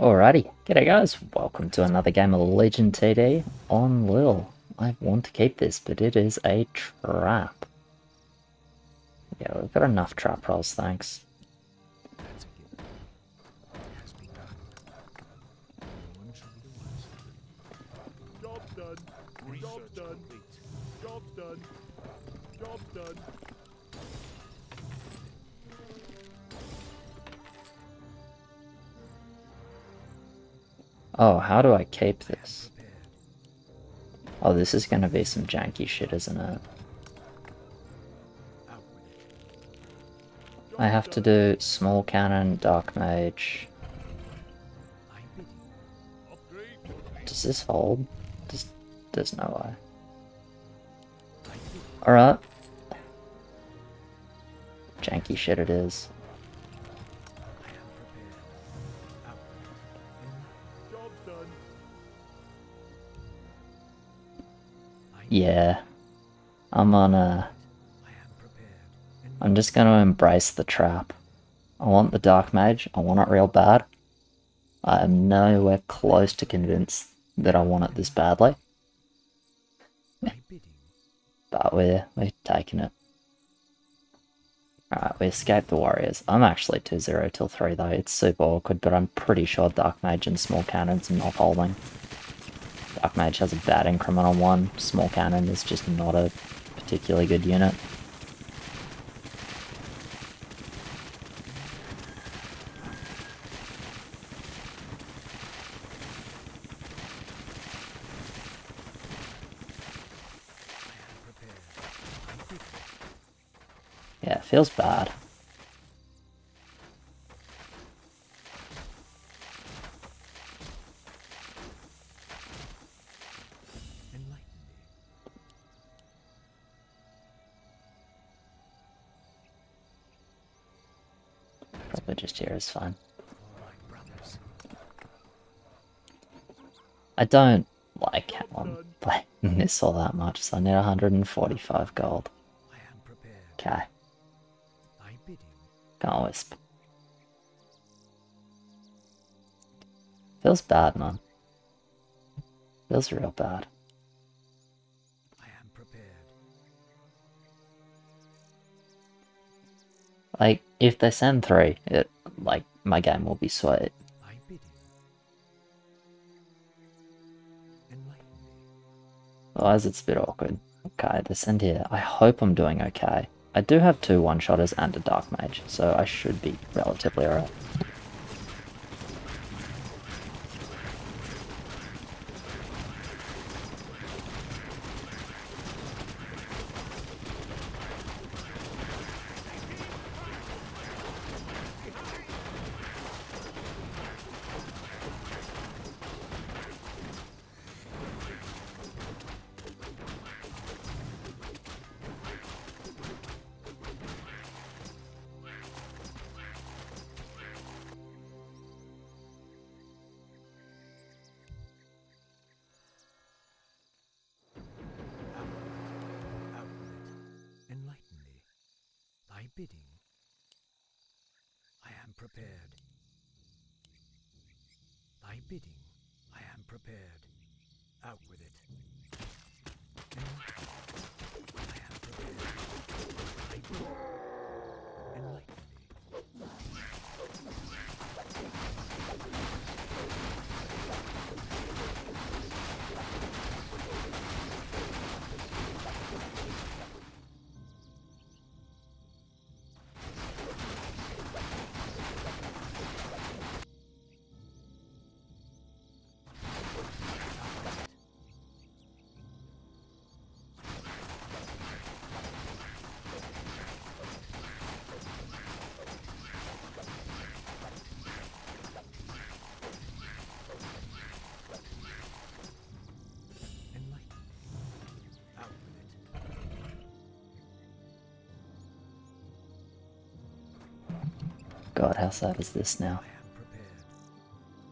Alrighty, g'day guys, welcome to another game of Legion TD on Lil. I want to keep this, but it is a trap. Yeah, we've got enough trap rolls, thanks. Oh, how do I cape this? Oh, this is gonna be some janky shit, isn't it? I have to do small cannon, dark mage. Does this hold? Does, there's no way. Alright. Janky shit it is. Yeah. I'm on a... I'm just gonna embrace the trap. I want the Dark Mage, I want it real bad. I am nowhere close to convinced that I want it this badly. but we're, we're taking it. Alright, we escaped the Warriors. I'm actually 2-0 till 3 though, it's super awkward, but I'm pretty sure Dark Mage and Small Cannons are not holding. Dark has a bad increment on 1, Small Cannon is just not a particularly good unit. Yeah, feels bad. Is fine. I don't like I'm playing this all that much, so I need 145 gold. Okay, can't wisp. Feels bad, man. Feels real bad. Like, if they send three, it like my game will be sweet. Otherwise, it's a bit awkward. Okay, they send here. I hope I'm doing okay. I do have two one-shotters and a dark mage, so I should be relatively alright. Bidding. I am prepared. Thy bidding. I am prepared. Out with it. I am prepared. God, how sad is this now? I am prepared.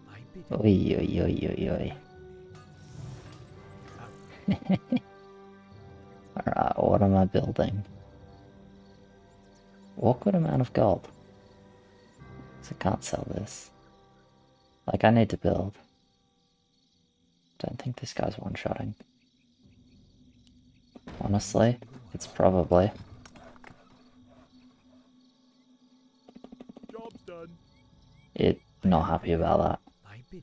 Thy bidding. Oi, oi, oi, oi, oi. Alright, what am I building? Awkward amount of gold. So I can't sell this. Like, I need to build. Don't think this guy's one-shotting. Honestly, it's probably. Job's done. It not happy about that.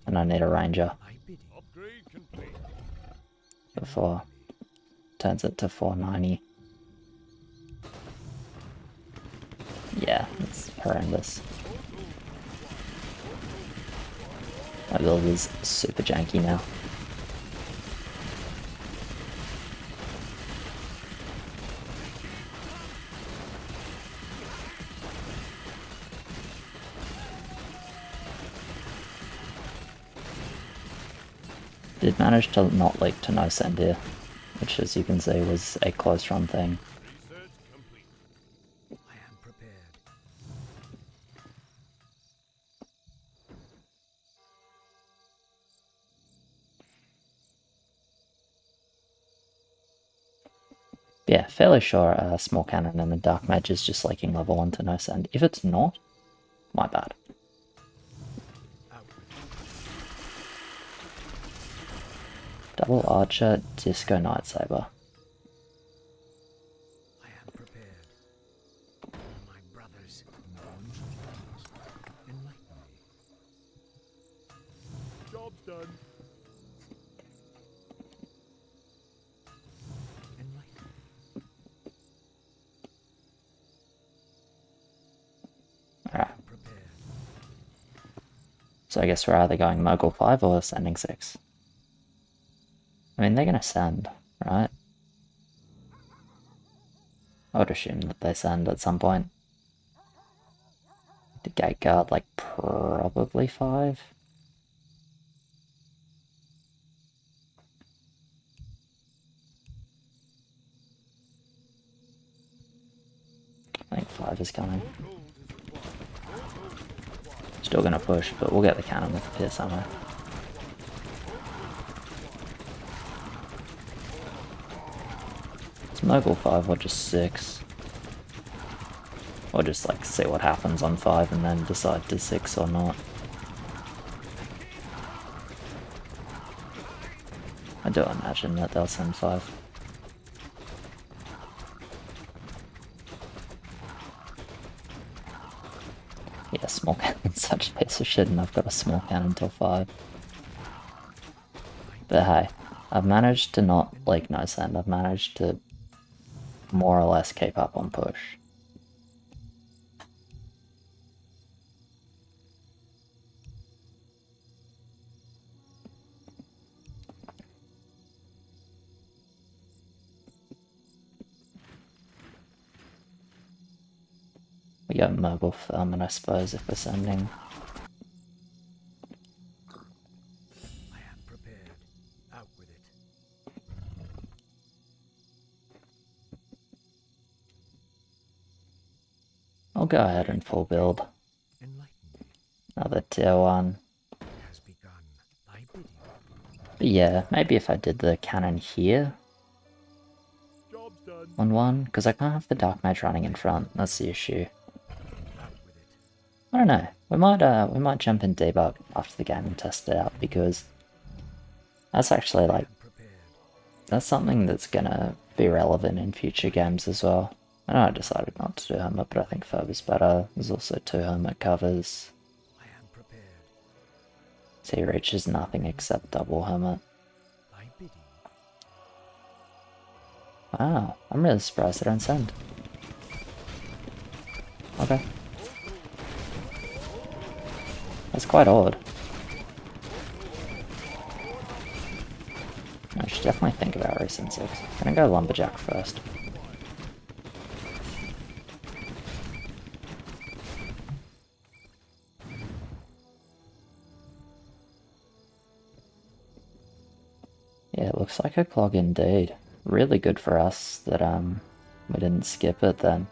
And I need a ranger before turns it to 490. Yeah, it's horrendous. My build is super janky now. Did manage to not leak to no send here, which as you can see was a close run thing. Yeah, fairly sure a small cannon and a dark mage is just leaking level 1 to no send. If it's not, my bad. Double archer, disco night saber. I am prepared. My brothers, enlighten me. Job's done. Enlighten me. Alright, Prepared. so I guess we're either going Mogul 5 or sending 6. I mean, they're gonna send, right? I would assume that they send at some point. The gate guard, like, probably 5? I think 5 is coming. Still gonna push, but we'll get the cannon with the pierce ammo. Mogul 5 or just 6. Or just like see what happens on 5 and then decide to 6 or not. I don't imagine that they'll send 5. Yeah, small cannon's such a piece of shit and I've got a small cannon till 5. But hey, I've managed to not like, no send. I've managed to more or less keep up on push. We got mobile filming, I suppose, if we're sending. I'll go ahead and full build. Another tier 1. Has begun. I. But yeah, maybe if I did the cannon here on one, because I can't have the Dark Mage running in front. That's the issue. I don't know. We might uh we might jump in debug after the game and test it out because that's actually like that's something that's gonna be relevant in future games as well. I know I decided not to do Hermit, but I think Ferb is better. There's also two Hermit covers. I am prepared. So he reaches nothing except double Hermit. Wow, I'm really surprised they don't send. Okay. That's quite odd. I should definitely think about recent six. I'm gonna go lumberjack first. Looks like a clog indeed. Really good for us that um we didn't skip it then.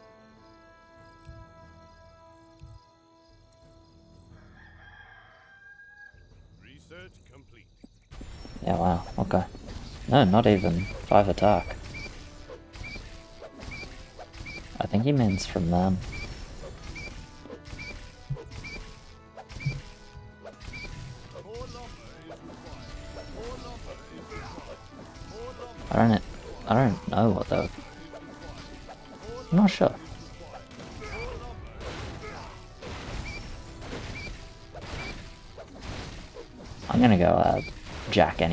Research complete. Yeah, wow, okay. No, not even. Five attack. I think he means from them.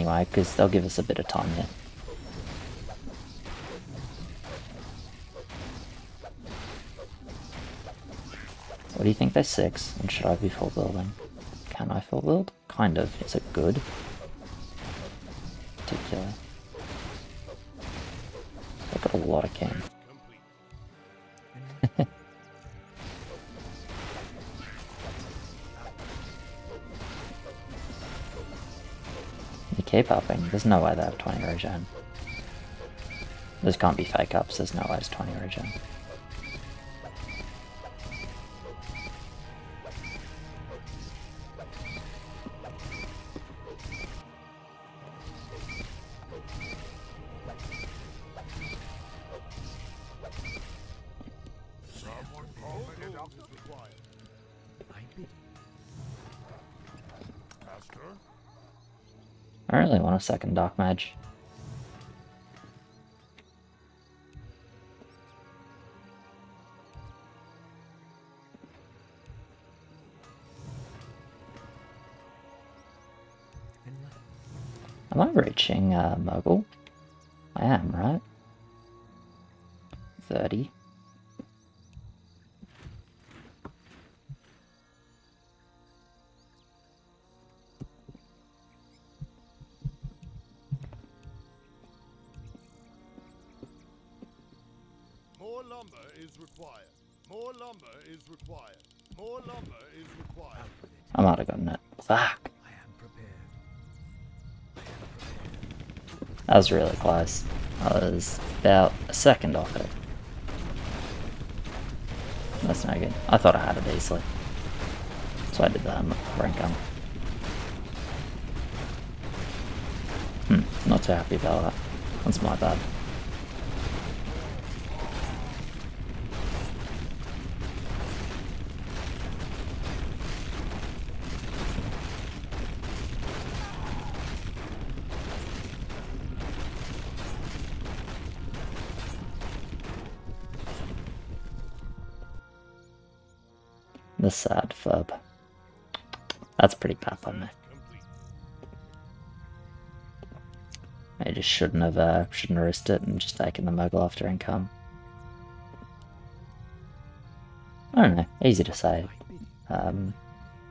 Anyway, because they'll give us a bit of time here. What do you think they're six? And should I be full building? Can I full build? Kind of. Is it good? Particular. I've got a lot of cane. Keep upping. There's no way they have 20 regen. This can't be fake ups. There's no way it's 20 regen. Second Mage. Enlighten. Am I reaching uh, Mogul? Lumber is required. More lumber is required. More lumber is required. Out with it. I might have gotten it. Fuck. I am prepared. That was really close. I was about a second off it. That's no good. I thought I had it easily. So I did that for income. Hmm, not too happy about that. That's my bad. Shouldn't have uh, shouldn't have risked it and just taken the muggle after income. I don't know. Easy to say. Um,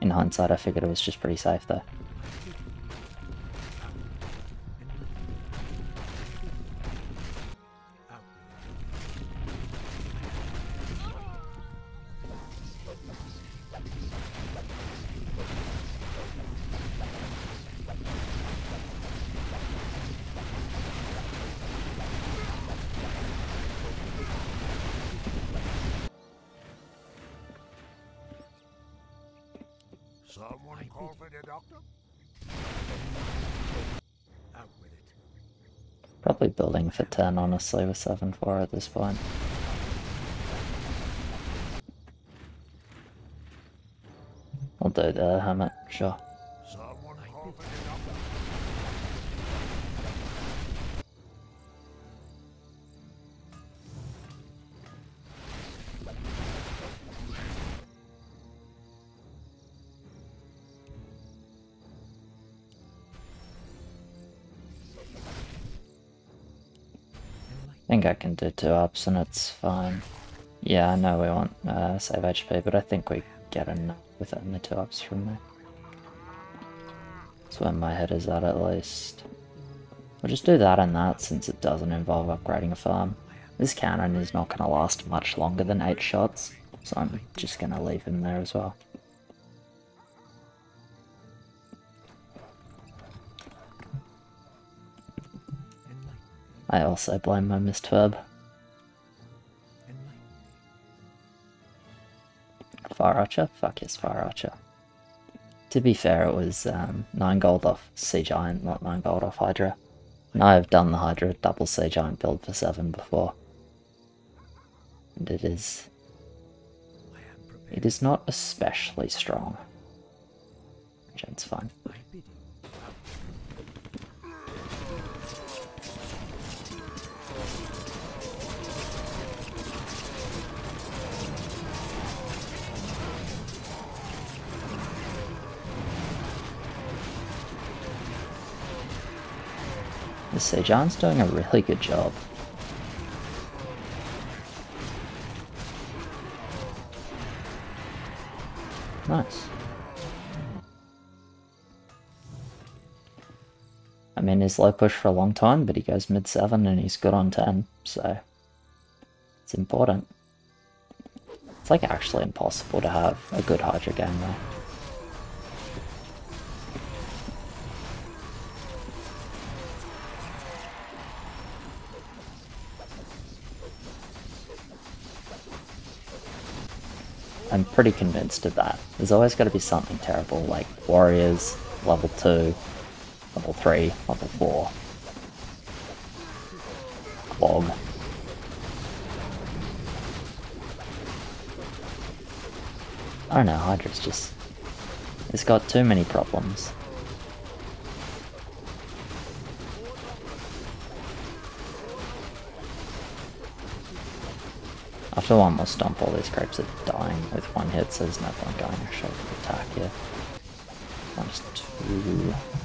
in hindsight, I figured it was just pretty safe though. Call for the doctor. Out with it. Probably building for 10, honestly, with 7 4 at this point. I'll do the Hermit, sure. Think I can do 2 ups and it's fine. Yeah, I know we want uh, save HP, but I think we get enough with only 2 ups from me. That's where my head is at at least. We'll just do that and that since it doesn't involve upgrading a farm. This cannon is not going to last much longer than 8 shots, so I'm just going to leave him there as well. I also blame my missed verb. Fire Archer? Fuck yes, Fire Archer. To be fair, it was um, 9 gold off Sea Giant, not 9 gold off Hydra. And I have done the Hydra double Sea Giant build for 7 before. And it is... It is not especially strong. Gen's fine. Sejan's doing a really good job. Nice. I mean, he's low push for a long time, but he goes mid 7 and he's good on 10, so it's important. It's like actually impossible to have a good Hydra game though. I'm pretty convinced of that. There's always got to be something terrible, like Warriors, level 2, level 3, level 4. Clog. I don't know, Hydra's just... It's got too many problems. After one more stomp, all these grapes are dying with one hit, so there's no point going actually to attack here. One two.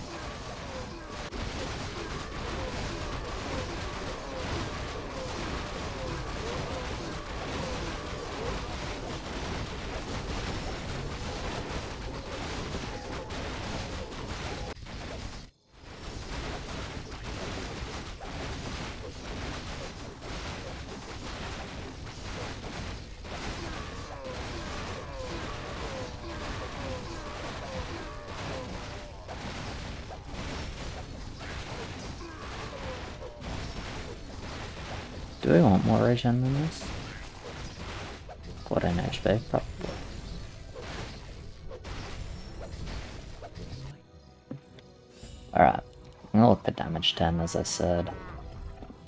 Do we want more regen than this? What an HP, probably. Alright, I'm gonna look for damage 10 as I said.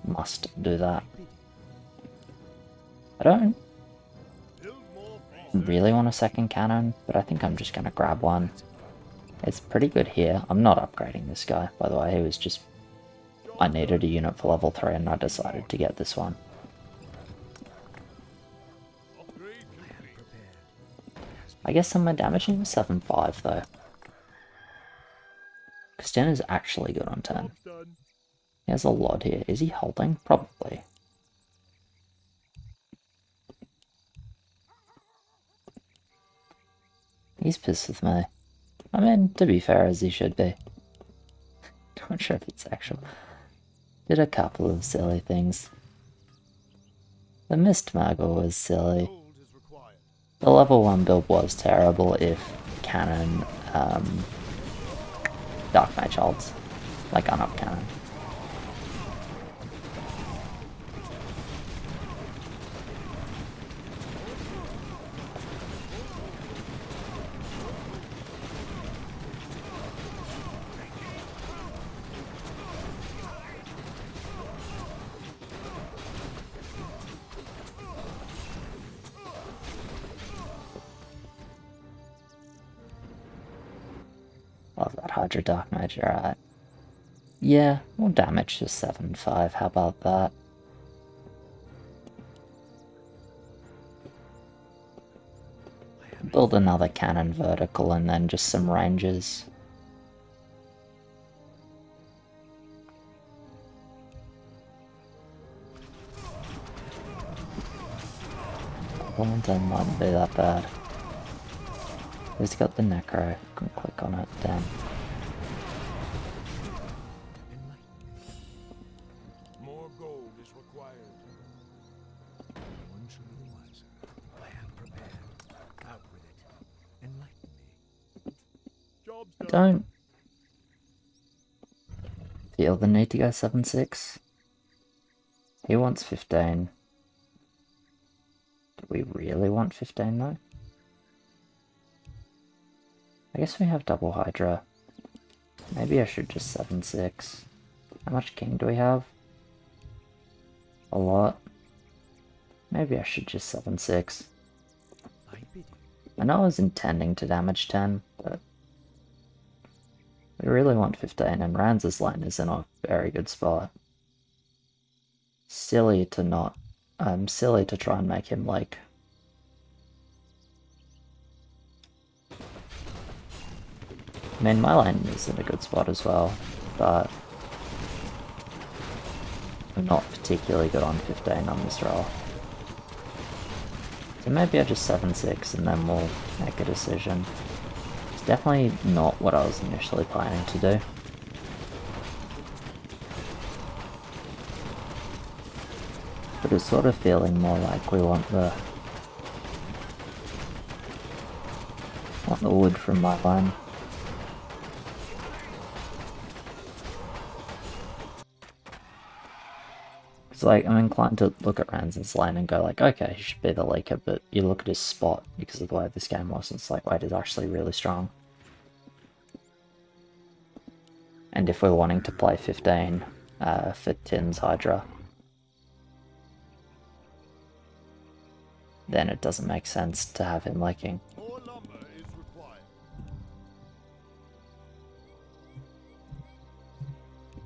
Must do that. I don't really want a second cannon, but I think I'm just gonna grab one. It's pretty good here. I'm not upgrading this guy, by the way, he was just... I needed a unit for level 3 and I decided to get this one. I guess I'm damaging 7-5 though. Is actually good on 10. Job's. He has a lot here. Is he holding? Probably. He's pissed with me. I mean, to be fair, as he should be. Not sure if it's actual. Did a couple of silly things. The Mist Maggle was silly. The level 1 build was terrible if cannon, um, Dark Mage holds. Like unup cannon. Hydra Dark Mage, alright. Yeah, we'll damage to 7-5, how about that? Build another cannon vertical and then just some ranges. Valentine mightn't be that bad. He's got the necro. Can click on it. Damn. Don't feel the need to go 7-6. He wants 15. Do we really want 15 though? I guess we have double Hydra. Maybe I should just 7-6. How much king do we have? A lot. Maybe I should just 7-6. I. Know I was intending to damage 10, but we really want 15, and Ranz's line is in a very good spot. Silly to not, um, silly to try and make him like. I mean, my line is in a good spot as well, but I'm not particularly good on 15 on this roll. So maybe I just 7-6 and then we'll make a decision. Definitely not what I was initially planning to do. But it's sort of feeling more like we want the want the wood from my line. It's like, I'm inclined to look at Ranzin's lane and go like, okay, he should be the leaker, but you look at his spot because of the way this game was, and it's like, wait, he's actually really strong. And if we're wanting to play 15 uh, for Tin's Hydra, then it doesn't make sense to have him required.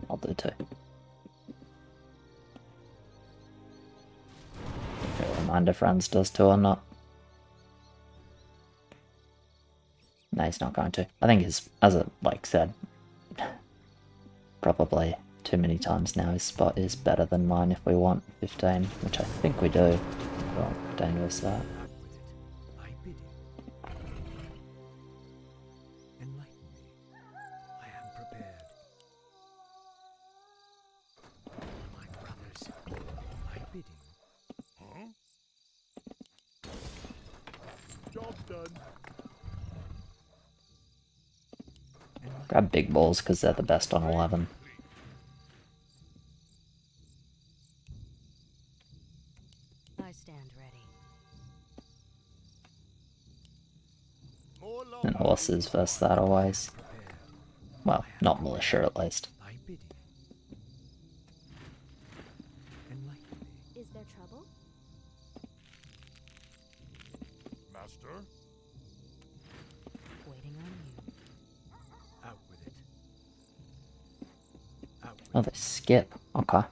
I'll do two. If Franz does two or not. No, he's not going to. I think his, as it like said, probably too many times now, his spot is better than mine if we want 15, which I think we do. Well, dangerous that. Big balls because they're the best on 11. I stand ready. More lumber. And horses versus that always. Well, not militia at least. Oh, they skip. Okay.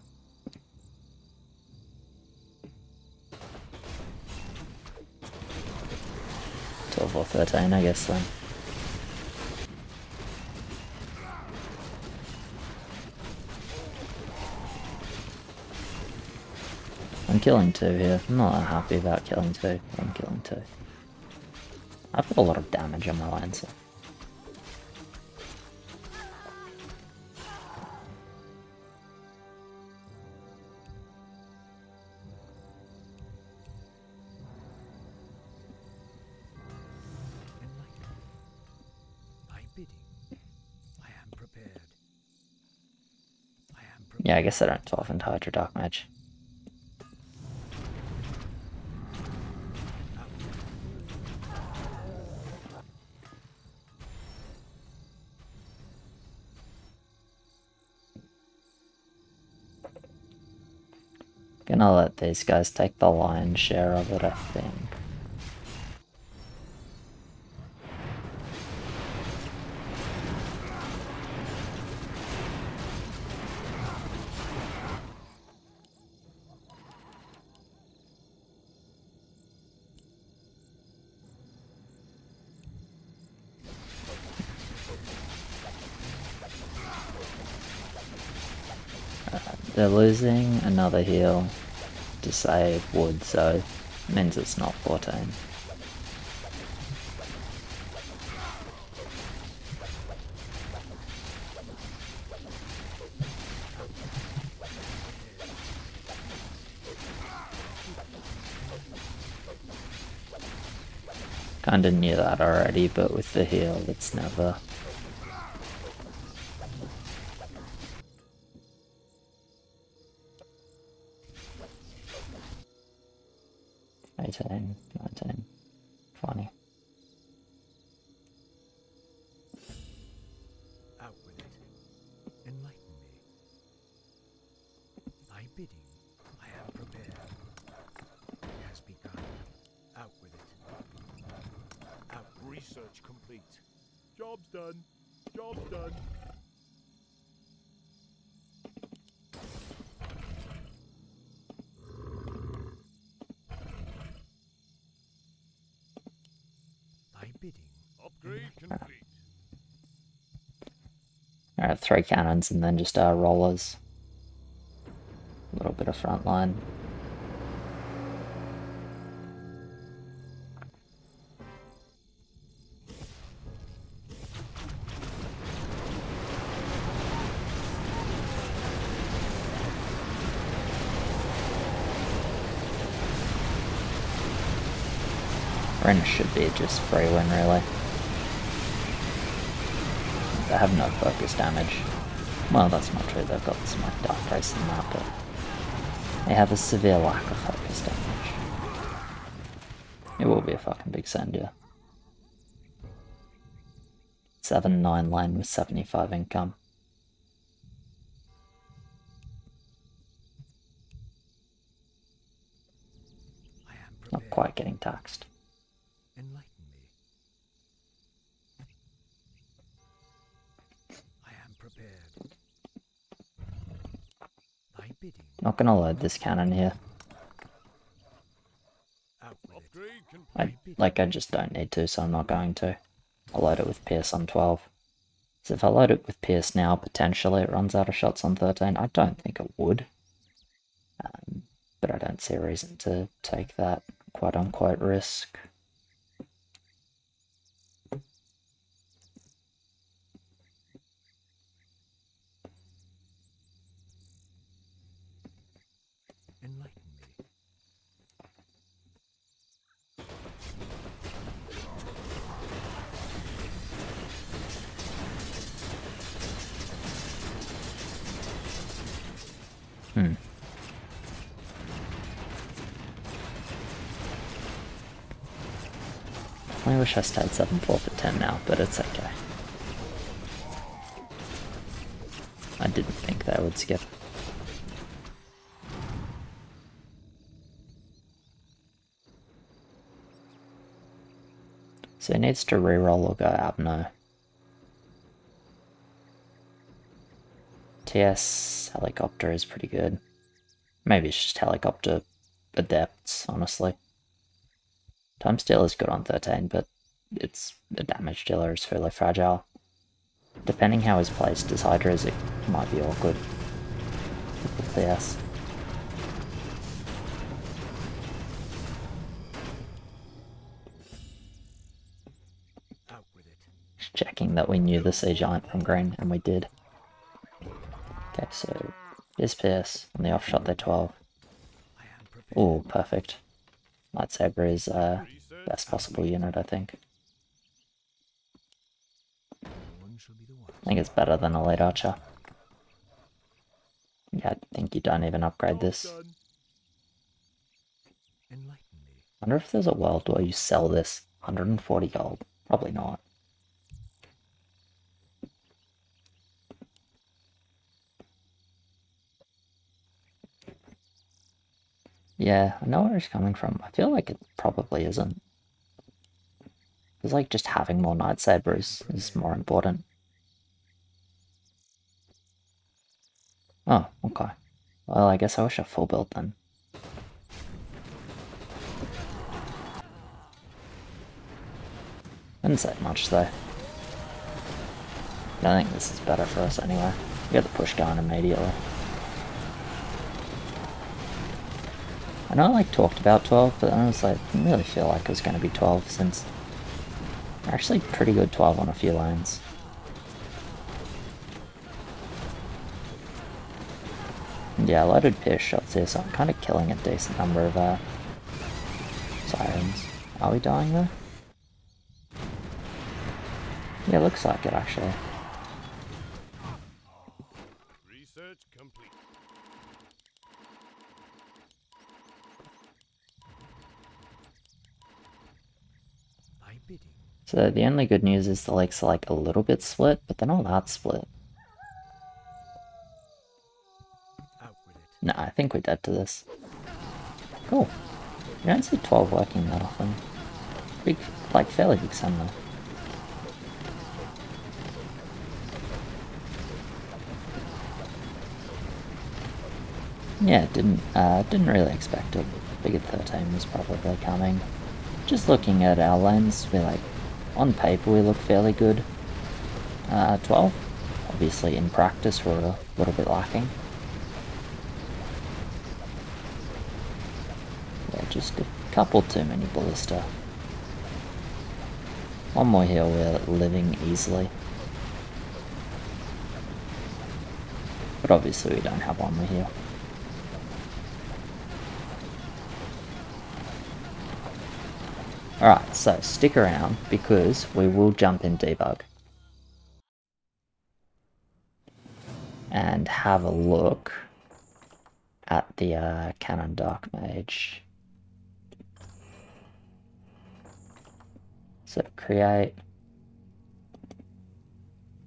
Twelve or thirteen, I guess then. I'm killing two here. I'm not happy about killing two. I'm killing two. I've got a lot of damage on my lancer. Guess I don't 12 into Hydra Dark Mage. Gonna let these guys take the lion's share of it, I think. They're losing another heal to save wood, so it means it's not 14. Kinda knew that already, but with the heal, it's never. Out with it. Research complete. Job's done. Job's done. I bidding. Upgrade complete. Alright, three cannons and then just uh, rollers. A little bit of front line. Should be just free win really. They have no focus damage. Well, that's not true, they've got some like Dark Race in that, but they have a severe lack of focus damage. It will be a fucking big send, yeah. 7-9 line with 75 income. Not quite getting taxed. Not gonna load this cannon here. I like I just don't need to, so I'm not going to. I'll load it with Pierce on 12. So if I load it with Pierce now, potentially it runs out of shots on 13. I don't think it would. Um, but I don't see a reason to take that quote unquote risk. Enlighten me. Hmm. Wish I stayed 7-4 for 10 now, but it's okay. I didn't think they would skip. So he needs to reroll or go Abno. TS helicopter is pretty good. Maybe it's just helicopter adepts, honestly. Time Steal is good on 13, but it's the damage dealer is fairly fragile. Depending how he's placed as Hydras, it might be awkward. It. Checking that we knew the Sea Giant from green, and we did. Okay, so here's Pierce on the offshot, they're 12. I. Oh, perfect. Lightsaber is uh, best possible unit, I think. No one shall be the one. I think it's better than a light Archer. Yeah, I think you don't even upgrade this. done. Enlighten me. wonder if there's a world where you sell this 140 gold. Probably not. Yeah, I know where it's coming from. I feel like it probably isn't. It's like just having more Night Sabers is more important. Oh, okay. Well, I guess I wish I full build then. Didn't say much though. I think this is better for us anyway. We got the push going immediately. I know I like talked about 12, but I was like, didn't really feel like it was going to be 12 since they're actually pretty good 12 on a few lanes. Yeah, loaded pierce shots here, so I'm kind of killing a decent number of uh, sirens. Are we dying though? Yeah, looks like it actually. Research complete. So the only good news is the lakes are like a little bit split, but they're not that split. Out with it. No, I think we're dead to this. Cool. You don't see 12 working that often. Big, like fairly big sun though. Yeah, didn't uh, didn't really expect it. Figured 13 was probably coming. Just looking at our lanes, we're like on paper we look fairly good. Uh, 12, obviously in practice we're a little bit lacking. Just a couple too many ballista. One more here, we're living easily. But obviously we don't have one more here. Alright, so stick around because we will jump in debug. And have a look at the uh, Cannon Dark Mage. So create,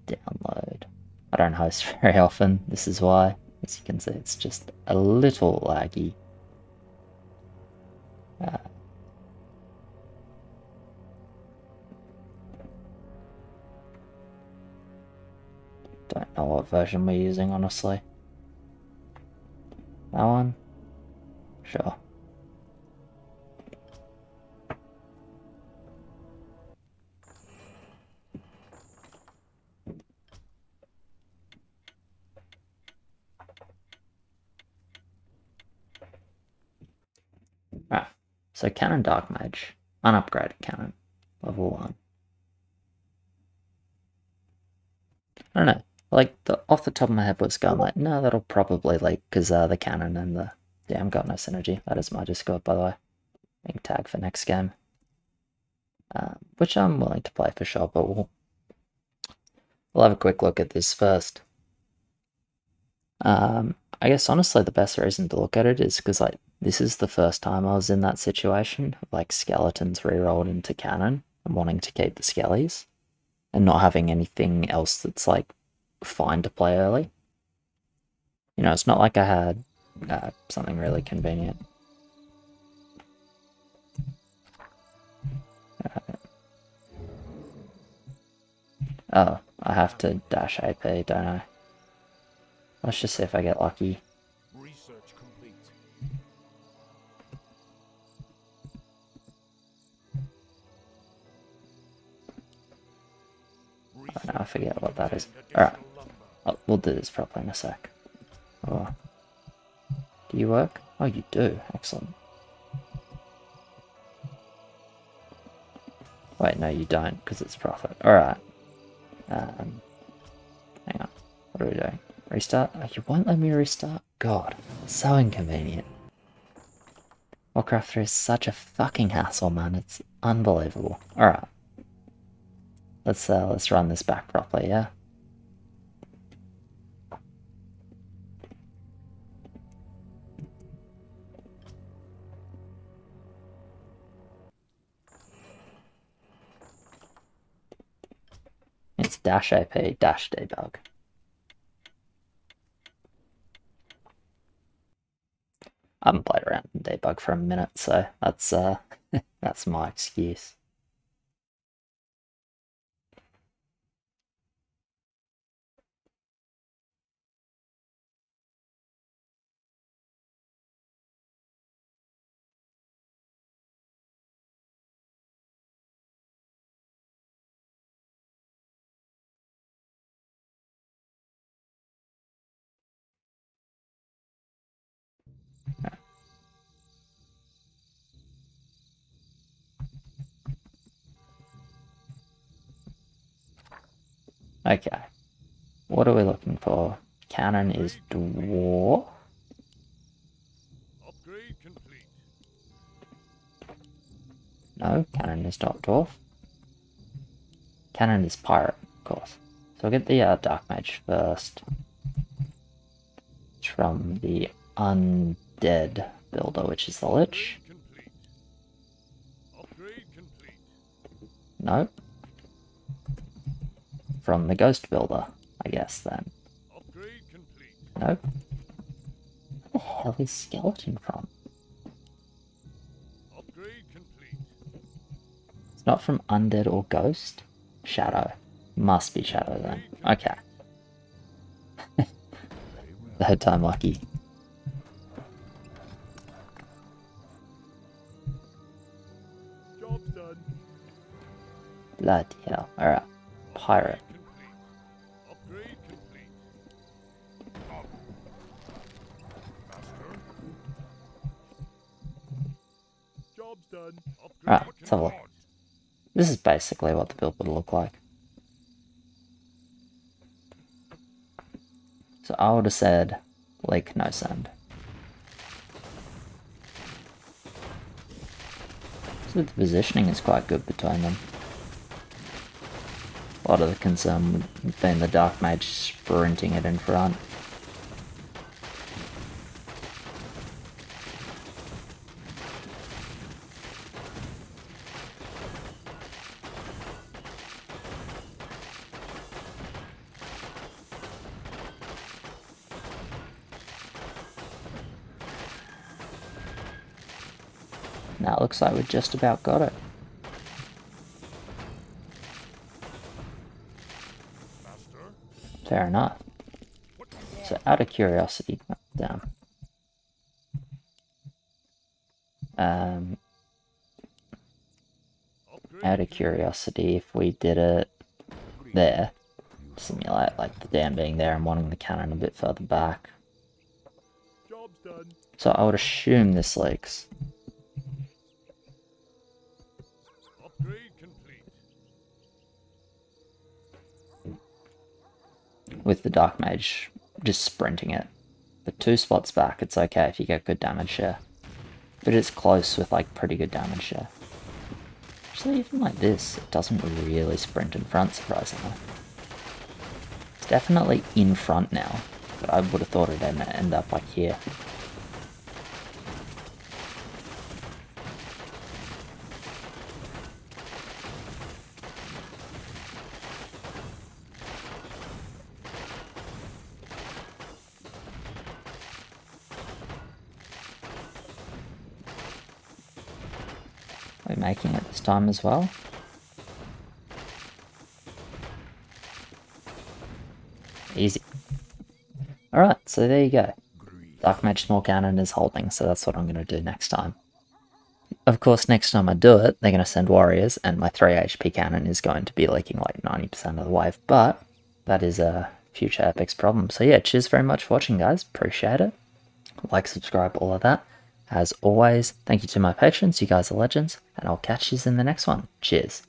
download. I don't host very often, this is why. As you can see, it's just a little laggy. Uh, don't know what version we're using, honestly. That one? Sure. So Cannon Dark Mage, unupgraded Cannon, level 1. I don't know, like, the, off the top of my head was going like, no, that'll probably like, because uh, the Cannon and the, damn got no synergy. That is my Discord, by the way. Being tagged for next game. Um, which I'm willing to play for sure, but we'll, we'll have a quick look at this first. Um, I guess honestly the best reason to look at it is because like this is the first time I was in that situation, like skeletons rerolled into cannon and wanting to keep the skellies and not having anything else that's like fine to play early. You know, it's not like I had uh, something really convenient. Uh, oh, I have to dash AP, don't I? Let's just see if I get lucky. I forget what that is. Alright, oh, we'll do this properly in a sec. Oh. Do you work? Oh, you do. Excellent. Wait, no, you don't, because it's profit. Alright. Um, hang on. What are we doing? Restart? Oh, you won't let me restart? God, so inconvenient. Warcraft 3 is such a fucking hassle, man. It's unbelievable. Alright. Let's uh, let's run this back properly, yeah? It's dash AP dash debug. I haven't played around in debug for a minute, so that's uh that's my excuse. Okay. What are we looking for? Cannon is dwarf. Upgrade complete. No, cannon is not dwarf. Cannon is pirate, of course. So I'll get the uh, dark mage first. It's from the undead builder, which is the lich. Complete. From the ghost builder, I guess then. No. Where the hell is skeleton from? It's not from undead or ghost. Shadow. Must be shadow then. Okay. Third time lucky. Bloody hell. Alright. Pirate. Let's have a look. This is basically what the build would look like. So I would have said lake no sand. So the positioning is quite good between them. A lot of the concern would have been the Dark Mage sprinting it in front. Now it looks like we've just about got it. Fair enough. So out of curiosity, down. Um, out of curiosity, if we did it there, simulate like the dam being there and wanting the cannon a bit further back. So I would assume this leaks. With the Dark Mage just sprinting it. The two spots back, it's okay if you get good damage share. But it's close with like pretty good damage share. Actually, even like this, it doesn't really sprint in front, surprisingly. It's definitely in front now, but I would have thought it'd end up like here. We're making it this time as well. Easy. Alright, so there you go. Dark Mage Small Cannon is holding, so that's what I'm going to do next time. Of course, next time I do it, they're going to send warriors, and my 3 HP cannon is going to be leaking like 90% of the wave, but that is a future Epic's problem. So yeah, cheers very much for watching, guys. Appreciate it. Like, subscribe, all of that. As always, thank you to my patrons, you guys are legends, and I'll catch you in the next one. Cheers.